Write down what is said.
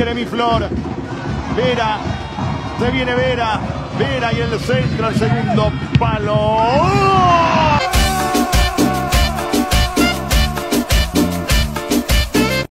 Jeremy Flor. Vera. Se viene Vera. Vera y el centro al segundo palo.